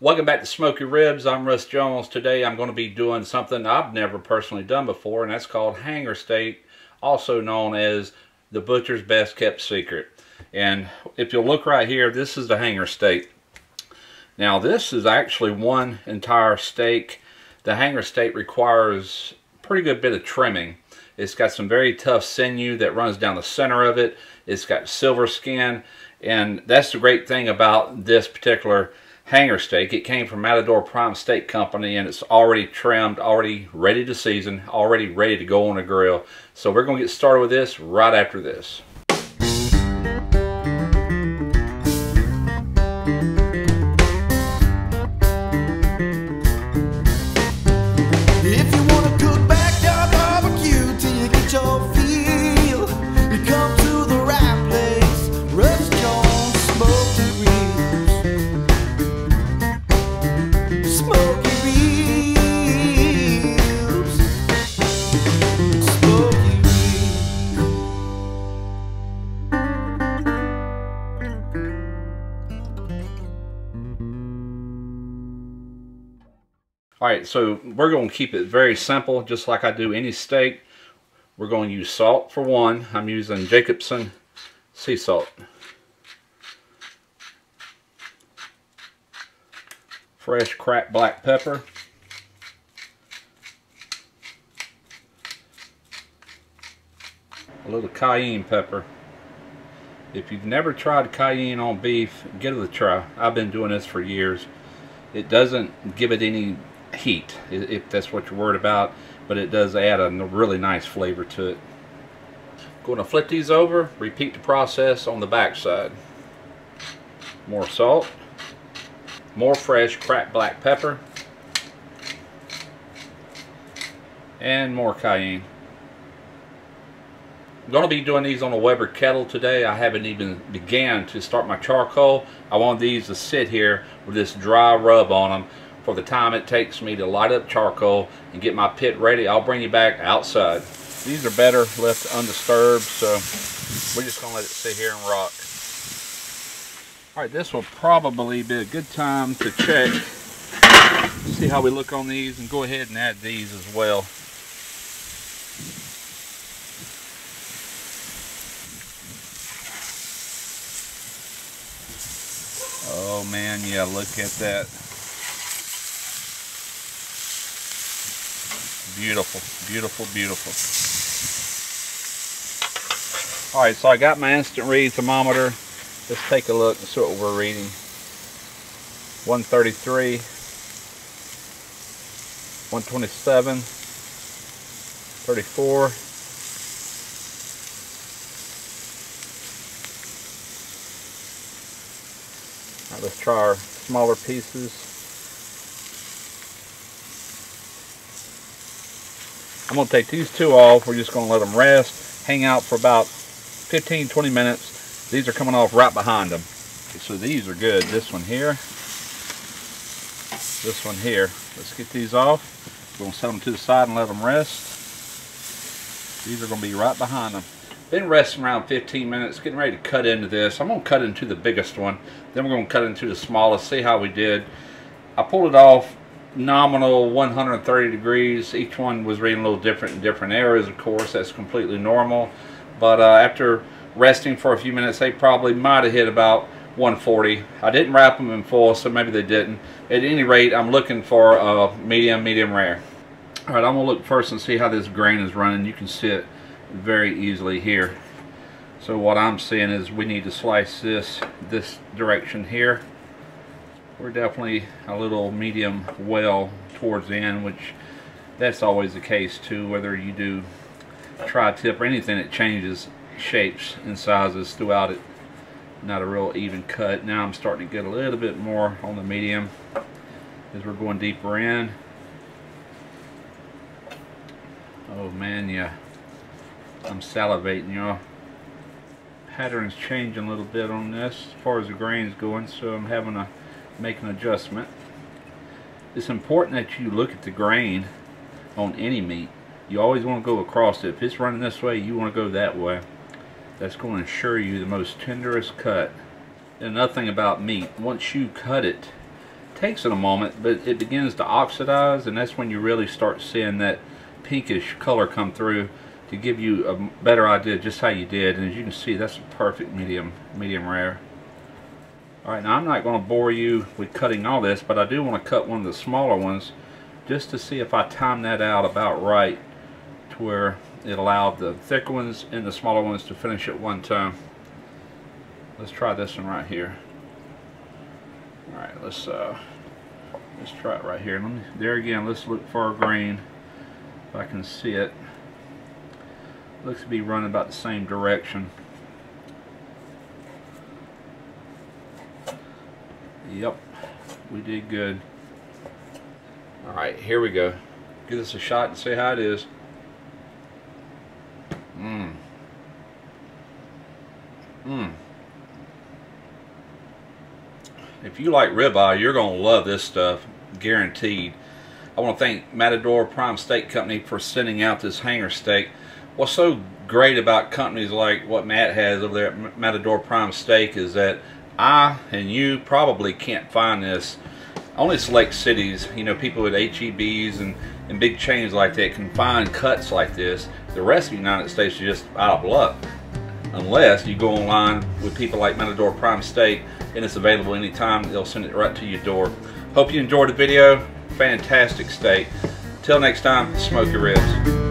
Welcome back to Smoky Ribs. I'm Russ Jones. Today I'm going to be doing something I've never personally done before, and that's called hanger steak, also known as the butcher's best kept secret. And if you'll look right here, this is the hanger steak. Now this is actually one entire steak. The hanger steak requires a pretty good bit of trimming. It's got some very tough sinew that runs down the center of it. It's got silver skin, and that's the great thing about this particular hanger steak. It came from Matador Prime Steak Company and it's already trimmed, already ready to season, already ready to go on a grill. So we're going to get started with this right after this. Alright, so we're going to keep it very simple, just like I do any steak. We're going to use salt for one. I'm using Jacobsen sea salt. Fresh cracked black pepper. A little cayenne pepper. If you've never tried cayenne on beef, give it a try. I've been doing this for years. It doesn't give it any heat if that's what you're worried about but it does add a really nice flavor to it going to flip these over repeat the process on the back side more salt more fresh cracked black pepper and more cayenne I'm going to be doing these on a Weber kettle today. I haven't even began to start my charcoal. I want these to sit here with this dry rub on them for the time it takes me to light up charcoal and get my pit ready. I'll bring you back outside. These are better left undisturbed, so we're just to let it sit here and rock. Alright, this will probably be a good time to check, see how we look on these, and go ahead and add these as well. Oh man, yeah, look at that. Beautiful, beautiful, beautiful. All right, so I got my instant read thermometer. Let's take a look and see what we're reading. 133, 127, 34, Now let's try our smaller pieces. I'm going to take these two off. We're just going to let them rest, hang out for about 15-20 minutes. These are coming off right behind them. So these are good. This one here. This one here. Let's get these off. We're going to set them to the side and let them rest. These are going to be right behind them. Been resting around 15 minutes, getting ready to cut into this. I'm going to cut into the biggest one. Then we're going to cut into the smallest, see how we did. I pulled it off nominal 130 degrees. Each one was reading a little different in different areas, of course. That's completely normal. But uh, after resting for a few minutes, they probably might have hit about 140. I didn't wrap them in foil, so maybe they didn't. At any rate, I'm looking for a medium, medium rare. All right, I'm gonna look first and see how this grain is running. You can see it very easily here. So what I'm seeing is we need to slice this this direction here we're definitely a little medium well towards the end, which that's always the case too, whether you do tri-tip or anything that changes shapes and sizes throughout it. Not a real even cut. Now I'm starting to get a little bit more on the medium as we're going deeper in. Oh man, yeah. I'm salivating, y'all. Pattern's changing a little bit on this as far as the grain's going, so I'm having a make an adjustment. It's important that you look at the grain on any meat. You always want to go across it. If it's running this way, you want to go that way. That's going to ensure you the most tenderest cut. And another thing about meat, once you cut it takes it a moment, but it begins to oxidize, and that's when you really start seeing that pinkish color come through to give you a better idea just how you did. And as you can see, that's a perfect medium, medium rare. All right, now I'm not going to bore you with cutting all this, but I do want to cut one of the smaller ones just to see if I time that out about right to where it allowed the thick ones and the smaller ones to finish at one time. Let's try this one right here. All right, let's uh, let's try it right here. Let me, there again, let's look for a grain if I can see it. Looks to be running about the same direction. Yep, we did good. All right, here we go. Give this a shot and see how it is. Mmm. Mmm. If you like ribeye, you're going to love this stuff, guaranteed. I want to thank Matador Prime Steak Company for sending out this hanger steak. What's so great about companies like what Matt has over there at Matador Prime Steak is that I and you probably can't find this. Only select cities, you know, people with HEBs and, and big chains like that can find cuts like this. The rest of the United States is just out of luck. Unless you go online with people like Matador Prime Steak and it's available anytime, they'll send it right to your door. Hope you enjoyed the video. Fantastic steak. Till next time, smoke your ribs.